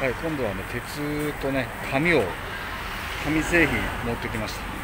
はい今度はね鉄とね紙を紙製品持ってきました。